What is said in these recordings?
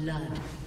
blood.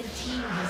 Red team has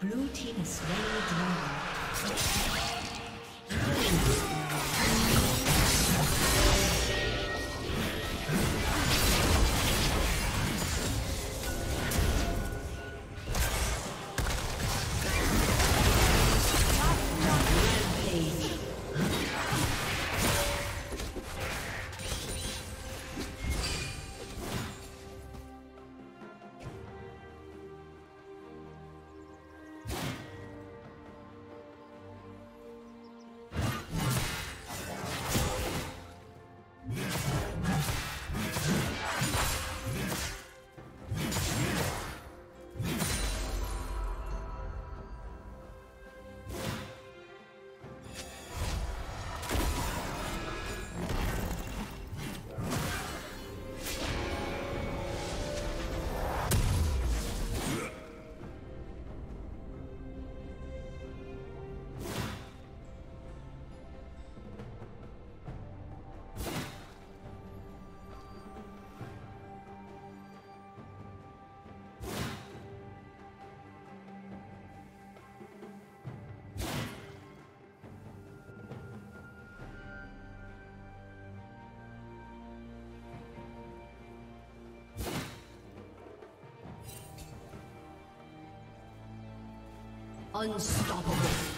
Blue team is slain the dragon. Unstoppable.